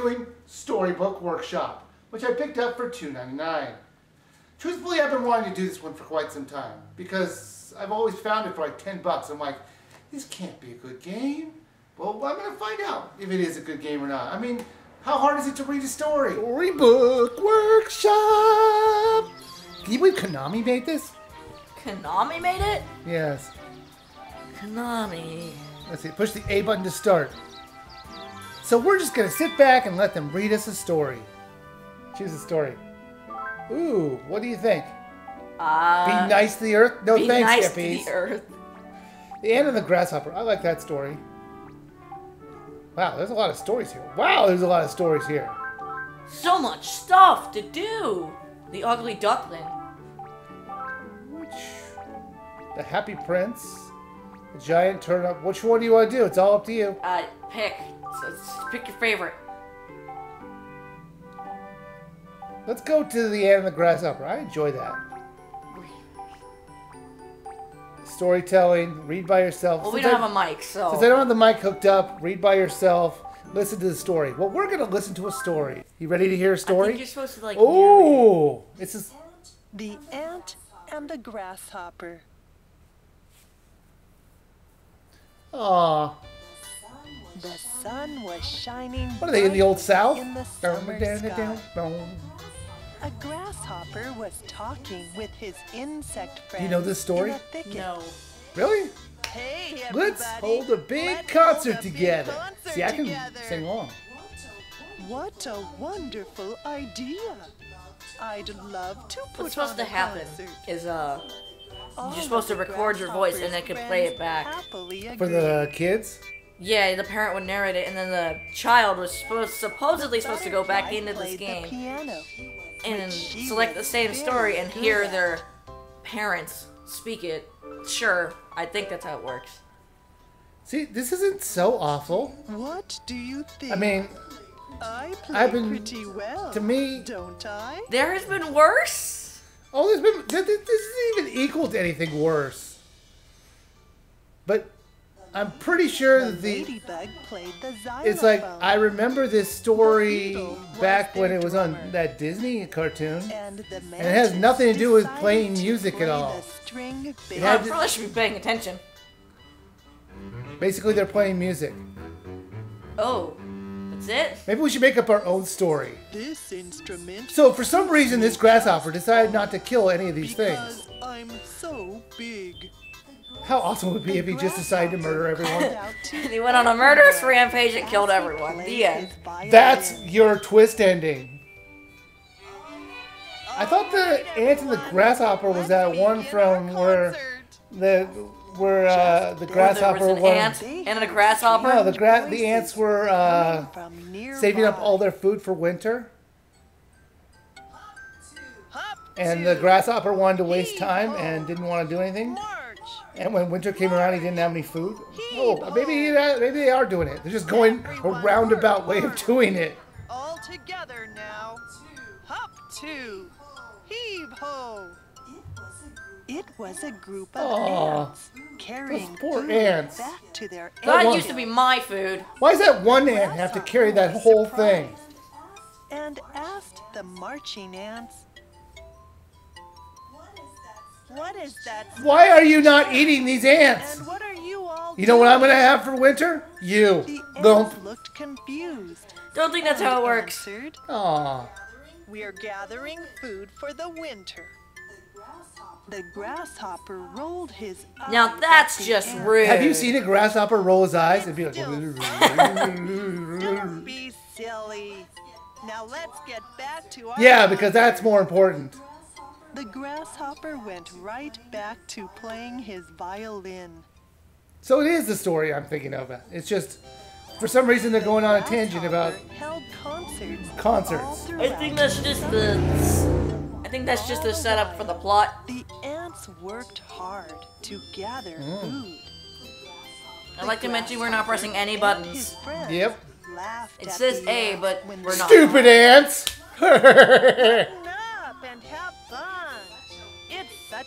doing Storybook Workshop, which I picked up for $2.99. Truthfully, I've been wanting to do this one for quite some time because I've always found it for like 10 bucks. I'm like, this can't be a good game. Well, I'm going to find out if it is a good game or not. I mean, how hard is it to read a story? Storybook Workshop! Can you believe Konami made this? Konami made it? Yes. Konami. Let's see, push the A button to start. So we're just gonna sit back and let them read us a story. Choose a story. Ooh, what do you think? Uh, Be nice to the earth? No thanks, Skippy. be thanks, nice hippies. to the earth. The Ant and the Grasshopper. I like that story. Wow, there's a lot of stories here. Wow, there's a lot of stories here. So much stuff to do. The Ugly Duckling. The Happy Prince. The Giant Turnip. Which one do you want to do? It's all up to you. Uh, pick. So, so pick your favorite. Let's go to the Ant and the Grasshopper. I enjoy that. Storytelling, read by yourself. Well, we don't I- have a mic, so. Since I don't have the mic hooked up, read by yourself, listen to the story. Well, we're going to listen to a story. You ready to hear a I think story? you're supposed to like. narrate. Oh, this is. The ant and the grasshopper. Aw. The sun was shining. What are they in the old South? In the. A grasshopper was talking with his insect friend. you know this story? In a thicket. No. Really? Hey, Let's hold a big Let's concert hold a big together. concert See, I can together. sing along. What a wonderful idea! I'd love to put What's supposed to a happen concert. is uh, All you're supposed to record your voice and grasshopper's they can play it back. For the kids? Yeah, the parent would narrate it, and then the child was supposed supposedly supposed to go back into this game piano. and select the same story and hear at. their parents speak it. Sure, I think that's how it works. See, this isn't so awful. What do you think? I mean, I play I've been- pretty well. to me- don't I? There has been worse. oh, there's been. This, this isn't even equal to anything worse. But I'm pretty sure The that the. ladybug played the xylophone. It's like I remember this story back when it was on that Disney cartoon. and the it has nothing to do with playing to music at all. The string It I had bass. to- probably should be paying attention. Basically, they're playing music. Oh, that's it. Maybe we should make up our own story. This instrument So, for some reason, this grasshopper decided not to kill any of these because things. I'm so big. How awesome would it be if he just decided to murder everyone? He went on a murderous rampage and killed everyone. The end. That's your twist ending. I thought the ant and the grasshopper was that one from where the where uh, the there was grasshopper an ant and a grasshopper. No, the gra- the ants were uh, saving up all their food for winter, and the grasshopper wanted to waste time and didn't want to do anything. March. And when winter came around, he didn't have any food. Oh, maybe that, maybe they are doing it. They're just going a roundabout way of doing it. All together now. Hop to. Heave ho. It was a group of Aw, ants carrying poor food ants. back to their That one- used to be my food. Why does that one ant have to carry that whole thing? and asked the marching ants, "What is that? Why are you not eating these ants? And what are you all?" You know what I'm gonna have for winter? You. The ants Gump. looked confused. Don't think that's how it works. Answered, Aw. We're gathering food for the winter. The grasshopper rolled his eyes. Now that's just ant. rude. Have you seen a grasshopper roll his eyes and be like, Don't be silly. Now let's get back to our yeah, because that's more important. The grasshopper went right back to playing his violin. So it is the story I'm thinking of. It's just, for some reason, they're going on a tangent about. Held concerts. Concerts. I think that's just the. I think that's just the setup for the plot. The ants worked hard to gather Mm. food. I'd like to mention we're not pressing any buttons. Yep. It says A, but when we're not. Stupid ants!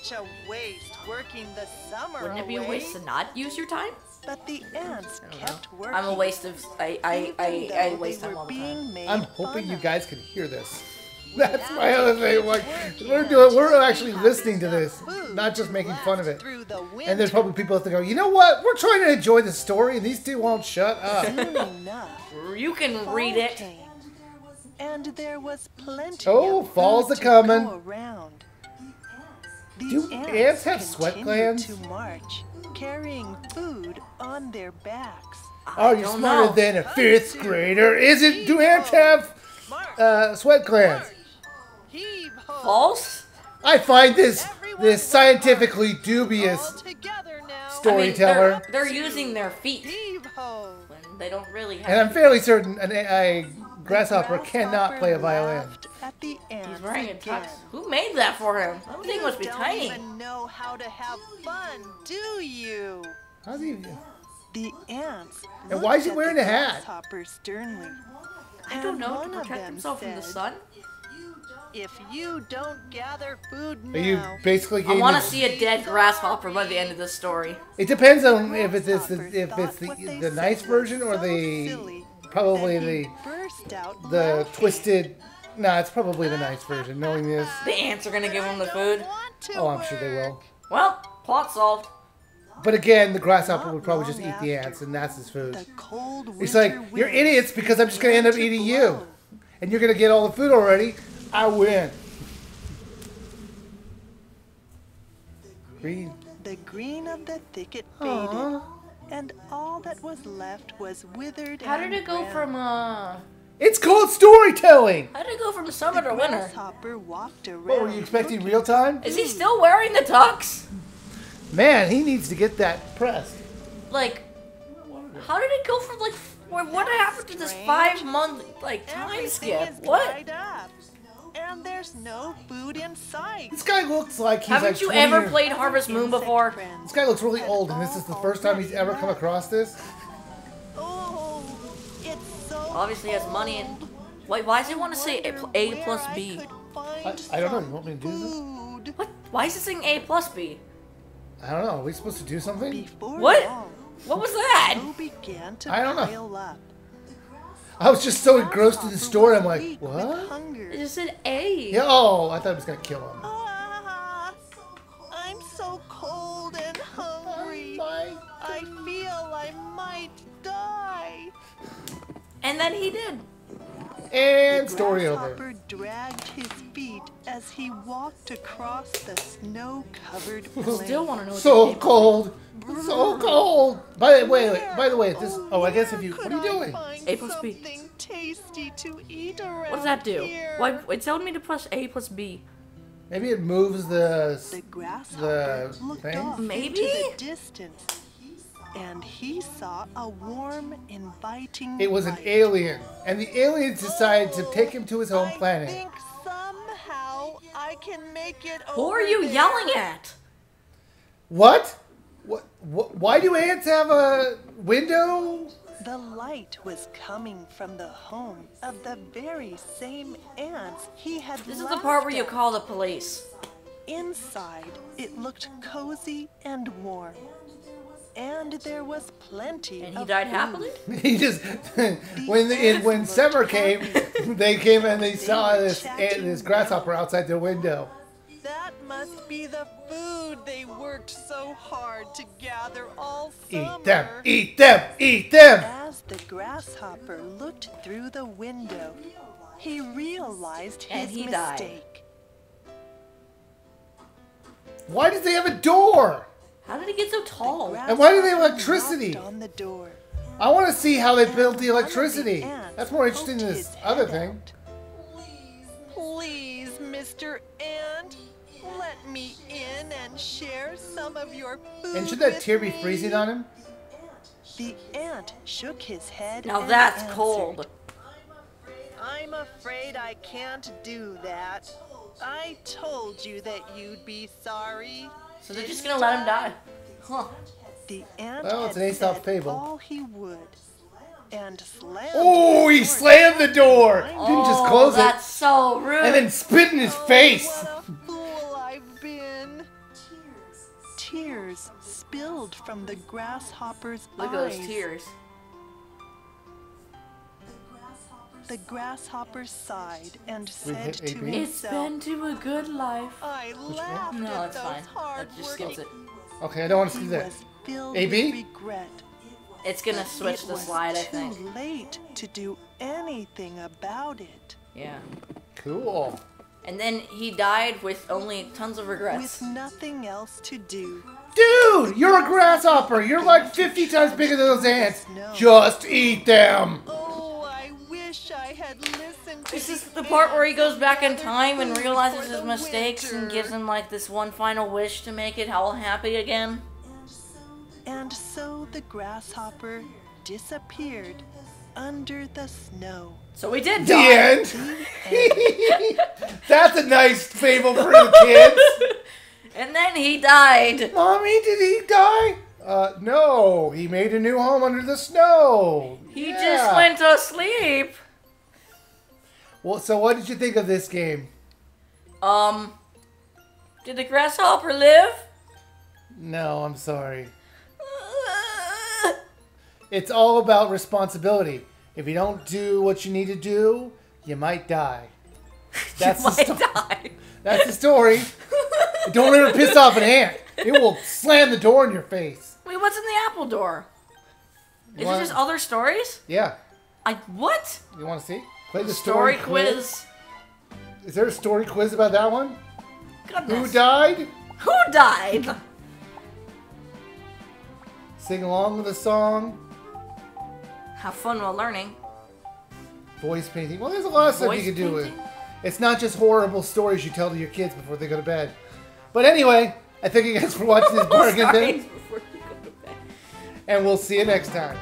such a waste working the summer Wouldn't it be a waste to not use your time? but the ants kept working. I'm a waste of. I I I, I waste they time were all the being time. made I'm hoping you guys can hear this. That's my other thing. Like we're doing, we're actually listening to this, not just making fun of it. Through the And there's probably people that go, you know what? We're trying to enjoy the story, and these two won't shut up. You can read it. and there was plenty Oh, fall's food a to comin'. go around. The Do ants have sweat glands? To march, carrying food on their backs. Oh, you're smarter know. than a fifth grader. Is it? Do ants have March, uh, sweat glands? False. I find this this scientifically dubious. together now. Story. I mean, Storyteller. they're, they're using their feet when they don't really have. And I'm fairly certain an, a grasshopper Grasshopper cannot play a violin. At the ants He's wearing a tux. Who made that for him? That thing must be you don't tiny. even know how to have fun, do you? How's he? The ants. And why is he wearing a hat? Grasshopper sternly. I don't know one to of protect them himself from the sun. If you don't gather food now, Are you basically I want to see a dead grasshopper by the end of this story. It depends on if it's, it's the, if it's the the nice version or the silly probably the burst out the laughing. twisted. No, it's probably the nice version. Knowing this, The ants are gonna give him the food. don't want to oh, I'm sure they will. Well, plot solved. But again, the grasshopper would probably just eat the ants, and that's his food. He's like, "You're idiots because I'm just gonna end up eating you, and you're gonna get all the food already. I win." Green. The green of the thicket faded, Aw. And all that was left was withered. How did it go brown. from uh? It's called storytelling. How did it go from summer The to winter? grasshopper walked around. What were you expecting? looking- Real time? Is he still wearing the tux? Man, he needs to get that pressed. Like, how did it go from like? What, what happened to this five month like time skip? What? Dried up, and there's no food in sight. This guy looks like he's Haven't like you ever years- played Harvest Moon before? This guy looks really old, and this is the first time he's ever come across this. Oh, it's so Obviously has money and. Wait, why does he want to say A, A plus I B? could I, find I don't know. You want me to do this? What? Why is it saying A plus B? I don't know. Are we supposed to do something? Before What? long, What was that? began to I don't know. Pile up. I was just so engrossed in the story. I'm like, what? It just said A. Yeah. Oh, I thought it was gonna kill him. Ah, I'm so cold and hungry. I feel I might die. And then he did. And The story over. grasshopper dragged his feet as he walked across the snow-covered plain. Still want to know what So the A- cold. So cold. By the way, wait, by the way, this. Oh, I guess if oh, you. What are you doing? A plus B. Tasty to eat What does that do? here? Why? It told me to press A plus B. Maybe it moves the. The grasshopper The thing? Maybe? into the distance, and he saw a warm, inviting It was an light. alien, and the aliens decided to take him to his home oh, I planet. think somehow I can make it Who over are you there. yelling at? What? What? What? Why do ants have a window? The light was coming from the home of the very same ants he had This is the part where you call the police. Inside, it looked cozy and warm. And there was plenty And he of died food. happily? He just when the, when summer came, they came and they saw this ant, this grasshopper outside their window. That must be the food they worked so hard to gather all summer. Eat them! Eat them! Eat them! As the grasshopper looked through the window, he realized his And he died. Why did they have a door? How did he get so tall? And why do they have electricity? on the door. I want to see how they built the and one of electricity. ants That's more interesting than this other head thing. out. Please, Mr. Ant, let me in and share some of your food. And should that tear be freezing on him? The ant shook his head. Now and that's answered, cold. I'm afraid I can't do that. I told you that you'd be sorry. So they're just gonna let him die. Huh. The ant Well, it's an Aesop said fable. all he would, and slammed. Oh, the he door slammed the door! behind Didn't just Oh, close it That's so rude. and then spit in his oh, face. Spilled spilled from the grasshopper's Look at eyes. those tears. The grasshopper sighed and said hit to AB? It's himself, been to a good life. I laughed No, at that's those fine. hard That just skips it. Okay, I don't want to He see that. was filled AB? with regret. It's gonna switch it the was slide, I too think. late to do anything about it. Yeah. Cool. And then he died with only tons of regrets. With nothing else to do. Dude, you're a grasshopper. You're like 50 times bigger than those ants. Just eat them. Oh, I wish I had listened to This is the the part where he goes back in time and realizes his the mistakes and gives him like this one final wish to make it all happy again. And so the grasshopper disappeared under the snow. So we did The end. That's a nice fable for the kids. And then he died. Mommy, did he die? Uh, no. He made a new home under the snow. He Yeah. just went to sleep. Well, so what did you think of this game? Um, did the grasshopper live? No, I'm sorry. It's all about responsibility. If you don't do what you need to do, you might die. That's you the might sto- die. That's the story. don't ever piss off an ant. It will slam the door in your face. Wait, what's in the apple door? Is it just other stories? Yeah. I what? You want to see? Play the Story quiz. Is there a story quiz about that one? Goodness. Who died? Who died? Sing along with the song. Have fun while learning. Voice painting. Well, there's a lot of stuff Voice you can do with. It's not just horrible stories you tell to your kids before they go to bed. But anyway, I thank you guys for watching this bargain thing, before you go to bed. and we'll see you next time.